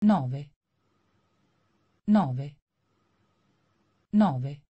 nove. Nove. Nove.